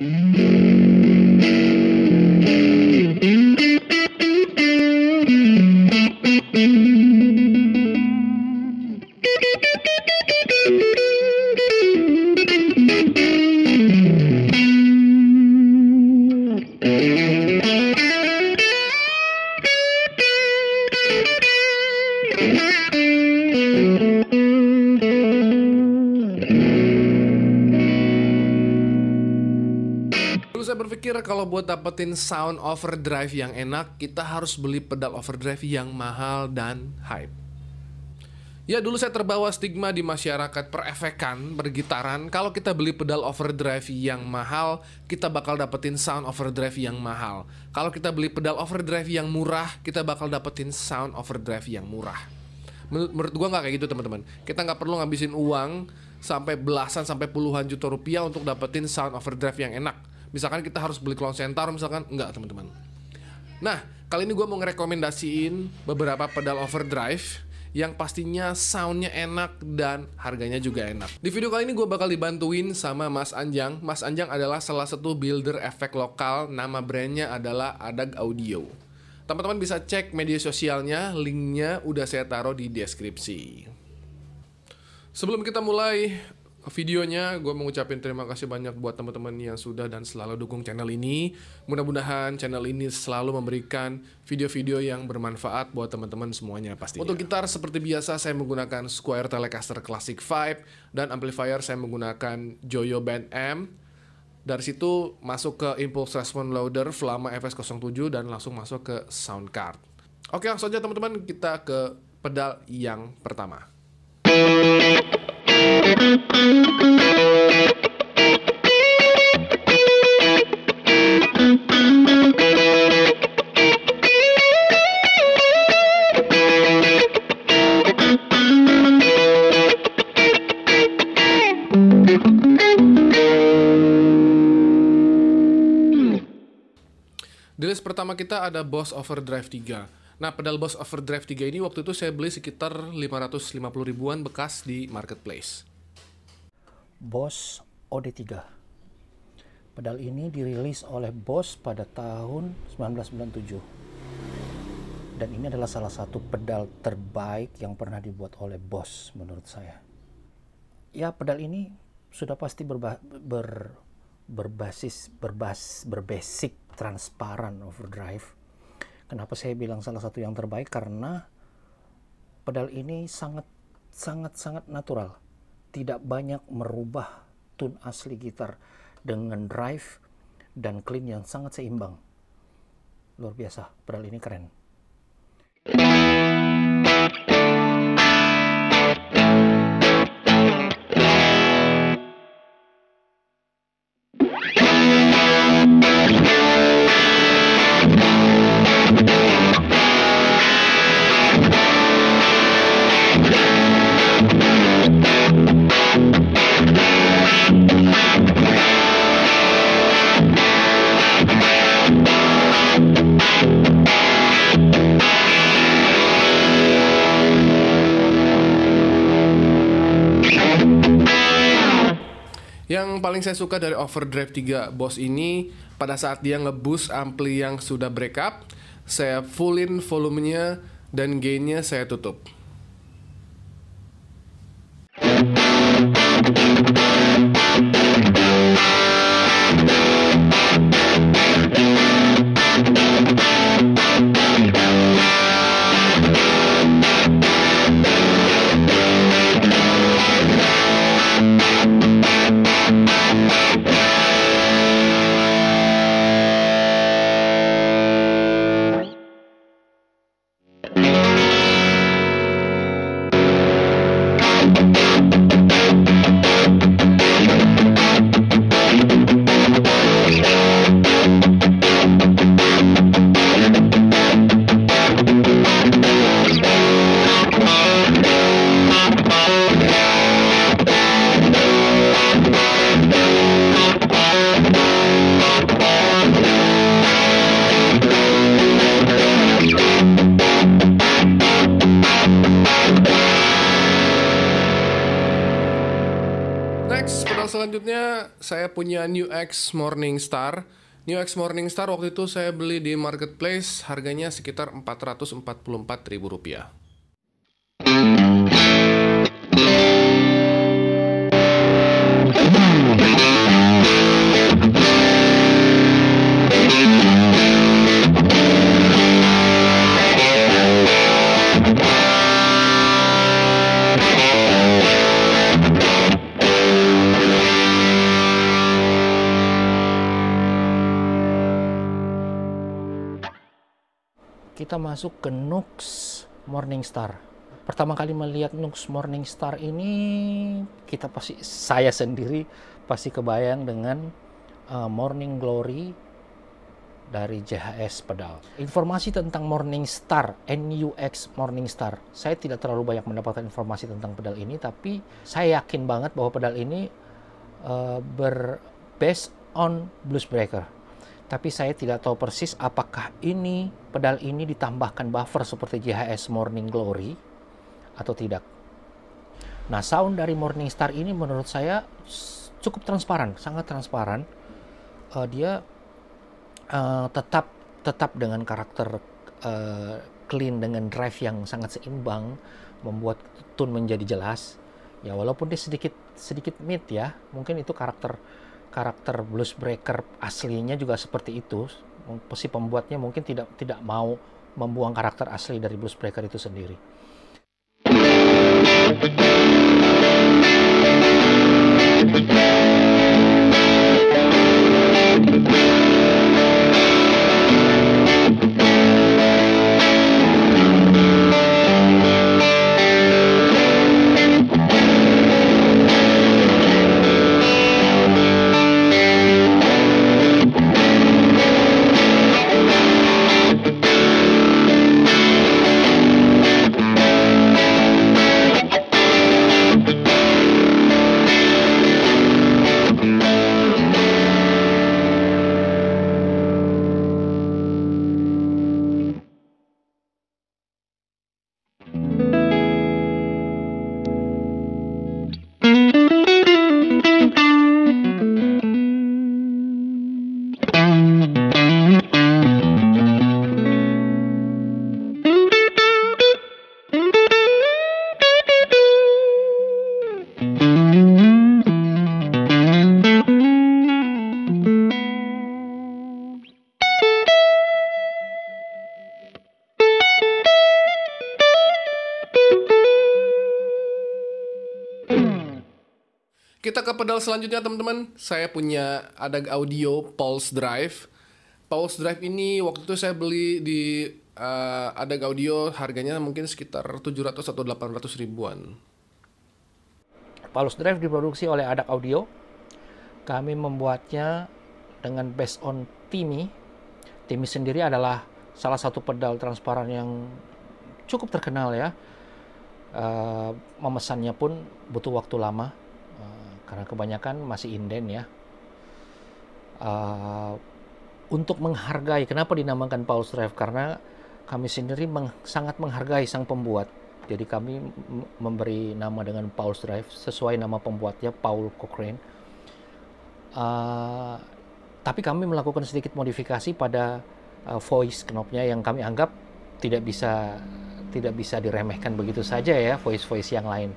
Música Dulu saya berpikir kalau buat dapetin sound overdrive yang enak, kita harus beli pedal overdrive yang mahal dan hype. Ya dulu saya terbawa stigma di masyarakat perefekan bergitaran Kalau kita beli pedal overdrive yang mahal Kita bakal dapetin sound overdrive yang mahal. Kalau kita beli pedal overdrive yang murah Kita bakal dapetin sound overdrive yang murah. Menurut, menurut gua nggak kayak gitu teman-teman. Kita nggak perlu ngabisin uang Sampai belasan sampai puluhan juta rupiah Untuk dapetin sound overdrive yang enak Misalkan kita harus beli clone centaur Misalkan enggak teman-teman Nah, kali ini gue mau ngerekomendasiin beberapa pedal overdrive yang pastinya soundnya enak dan harganya juga enak. Di video kali ini gue bakal dibantuin sama Mas Anjang. Mas Anjang adalah salah satu builder efek lokal, nama brandnya adalah Adag Audio. Teman-teman bisa cek media sosialnya, linknya udah saya taruh di deskripsi. Sebelum kita mulai videonya, gue mengucapkan terima kasih banyak buat teman-teman yang sudah dan selalu dukung channel ini. Mudah-mudahan channel ini selalu memberikan video-video yang bermanfaat buat teman-teman semuanya pastinya. Untuk gitar seperti biasa saya menggunakan Square Telecaster Classic 5 dan amplifier saya menggunakan Joyo Band M. Dari situ masuk ke Impulse Response Loader Flama FS07 dan langsung masuk ke sound card. Oke, langsung aja teman-teman kita ke pedal yang pertama. Pertama kita ada Boss Overdrive 3. Nah, pedal Boss Overdrive 3 ini waktu itu saya beli sekitar 550 ribuan bekas di marketplace. Boss OD3. Pedal ini dirilis oleh Boss pada tahun 1997. Dan ini adalah salah satu pedal terbaik yang pernah dibuat oleh Boss menurut saya. Ya, pedal ini sudah pasti berba ber berbasis berbas berbasic transparan overdrive. Kenapa saya bilang salah satu yang terbaik karena pedal ini sangat sangat sangat natural tidak banyak merubah tune asli gitar dengan drive dan clean yang sangat seimbang. Luar biasa, pedal ini keren. Yang paling saya suka dari Overdrive 3 Boss ini pada saat dia ngeboost ampli yang sudah break up, saya fullin volumenya dan gainnya saya tutup. Selanjutnya saya punya New X Morning Star. New X Morning Star waktu itu saya beli di marketplace harganya sekitar Rp444.000. kita masuk ke Nux Morningstar. Pertama kali melihat Nux Morningstar ini, kita pasti saya sendiri pasti kebayang dengan uh, Morning Glory dari JHS pedal. Informasi tentang Morningstar, NUX Morningstar. Saya tidak terlalu banyak mendapatkan informasi tentang pedal ini, tapi saya yakin banget bahwa pedal ini uh, ber based on Blues Breaker tapi saya tidak tahu persis apakah ini pedal ini ditambahkan buffer seperti JHS Morning Glory atau tidak. Nah, sound dari Morning Star ini menurut saya cukup transparan, sangat transparan. Uh, dia uh, tetap tetap dengan karakter uh, clean dengan drive yang sangat seimbang, membuat tune menjadi jelas. Ya walaupun dia sedikit sedikit mid ya, mungkin itu karakter karakter blues breaker aslinya juga seperti itu. Pasti pembuatnya mungkin tidak tidak mau membuang karakter asli dari blues breaker itu sendiri Kita ke pedal selanjutnya teman-teman. Saya punya ada audio Pulse Drive. Pulse Drive ini waktu itu saya beli di uh, ada audio harganya mungkin sekitar 700 atau 800 ribuan. Pulse Drive diproduksi oleh Adak Audio. Kami membuatnya dengan based on Timi. Timi sendiri adalah salah satu pedal transparan yang cukup terkenal ya. Uh, memesannya pun butuh waktu lama karena kebanyakan masih inden ya. Uh, untuk menghargai, kenapa dinamakan Paul Drive? Karena kami sendiri meng, sangat menghargai sang pembuat. Jadi kami memberi nama dengan Paul Drive sesuai nama pembuatnya Paul Cochrane. Uh, tapi kami melakukan sedikit modifikasi pada uh, voice knobnya yang kami anggap tidak bisa tidak bisa diremehkan begitu saja ya voice voice yang lain.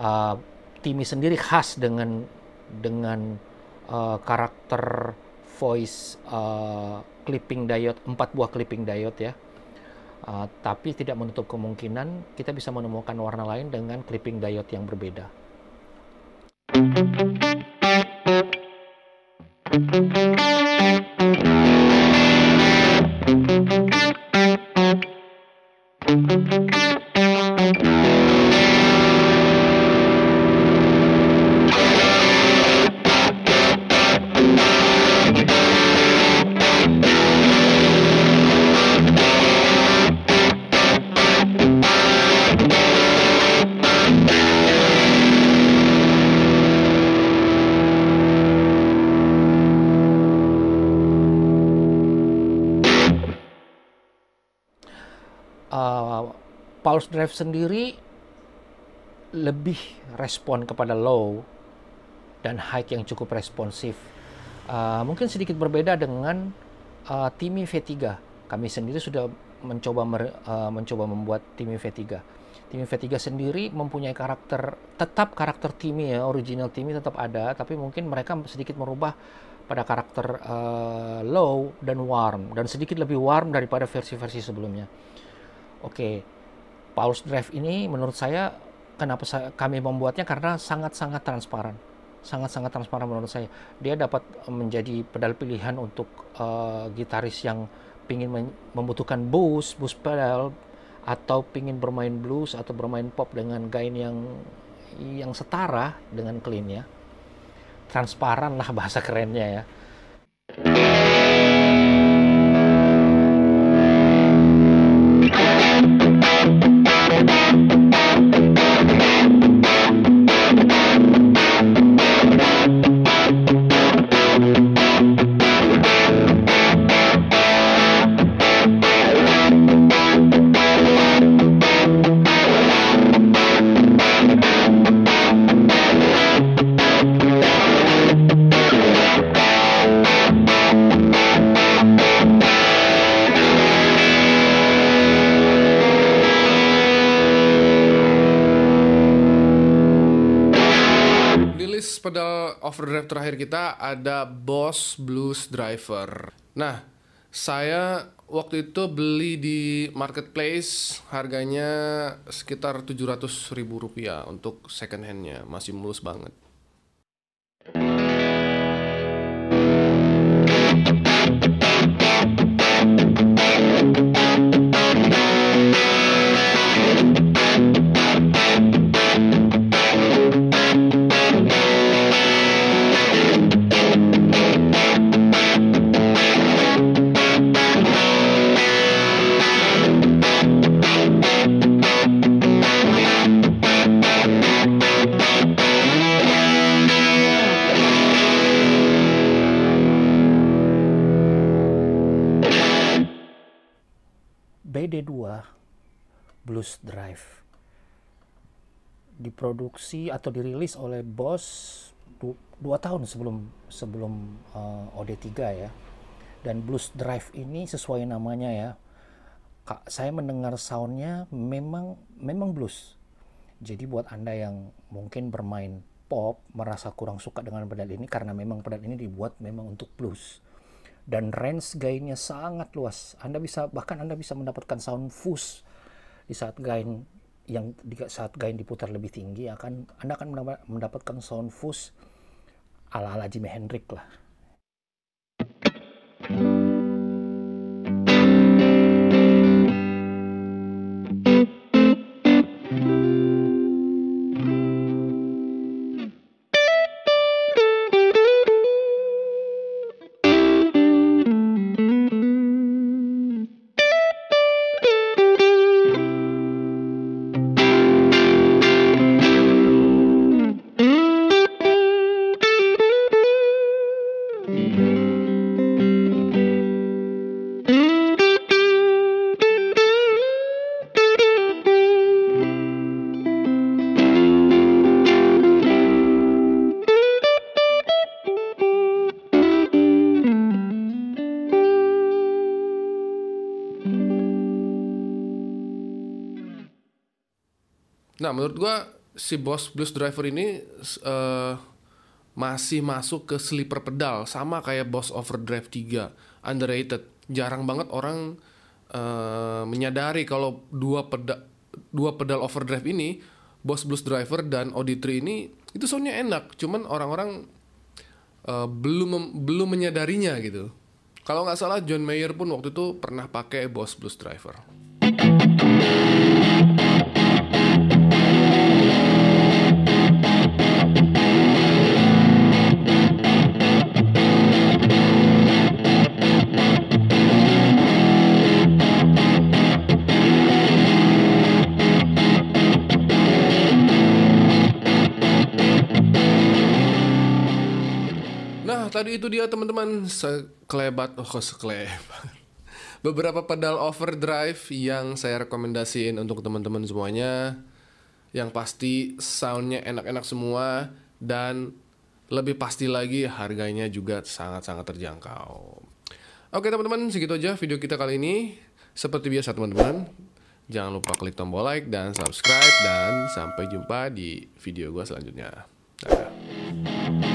Uh, Timi sendiri khas dengan dengan uh, karakter voice uh, clipping diode empat buah clipping diode ya. Uh, tapi tidak menutup kemungkinan kita bisa menemukan warna lain dengan clipping diode yang berbeda. Pulse drive sendiri lebih respon kepada low dan height yang cukup responsif. Uh, mungkin sedikit berbeda dengan uh, Timi V3. Kami sendiri sudah mencoba mer, uh, mencoba membuat Timi V3. Timi V3 sendiri mempunyai karakter tetap karakter Timi ya, original Timi tetap ada, tapi mungkin mereka sedikit merubah pada karakter uh, low dan warm dan sedikit lebih warm daripada versi-versi sebelumnya. Oke, okay. Pulse Drive ini menurut saya kenapa kami membuatnya karena sangat-sangat transparan sangat-sangat transparan menurut saya. Dia dapat menjadi pedal pilihan untuk uh, gitaris yang ingin membutuhkan boost, boost pedal, atau ingin bermain blues atau bermain pop dengan gain yang yang setara dengan clean ya. Transparan lah bahasa kerennya ya. Pedal overdrive terakhir kita ada Boss Blues Driver. Nah, saya waktu itu beli di marketplace harganya sekitar 700 ribu rupiah untuk second handnya masih mulus banget. Blues Drive. Diproduksi atau dirilis oleh Boss du dua tahun sebelum sebelum uh, eh, OD3 ya. Dan Blues Drive ini sesuai namanya ya. Kak, saya mendengar soundnya memang memang blues. Jadi buat anda yang mungkin bermain pop merasa kurang suka dengan pedal ini karena memang pedal ini dibuat memang untuk blues. Dan range gainnya sangat luas. Anda bisa bahkan Anda bisa mendapatkan sound fuzz di saat gain yang di saat gain diputar lebih tinggi akan Anda akan mendapatkan sound fuzz ala-ala Jimi Hendrix lah. Nah, menurut gua si Boss Blues Driver ini uh, masih masuk ke sleeper pedal sama kayak Boss Overdrive 3, underrated. Jarang banget orang uh, menyadari kalau dua pedal dua pedal overdrive ini Boss Blues Driver dan Audi 3 ini itu soundnya enak, cuman orang-orang uh, belum belum menyadarinya gitu. Kalau nggak salah John Mayer pun waktu itu pernah pakai Boss Blues Driver. Itu dia teman-teman sekelebat oh kok sekelebat beberapa pedal overdrive yang saya rekomendasiin untuk teman-teman semuanya yang pasti soundnya enak-enak semua dan lebih pasti lagi harganya juga sangat-sangat terjangkau. Oke teman-teman, segitu aja video kita kali ini. Seperti biasa teman-teman, jangan lupa klik tombol like dan subscribe dan sampai jumpa di video gue selanjutnya. Dadah.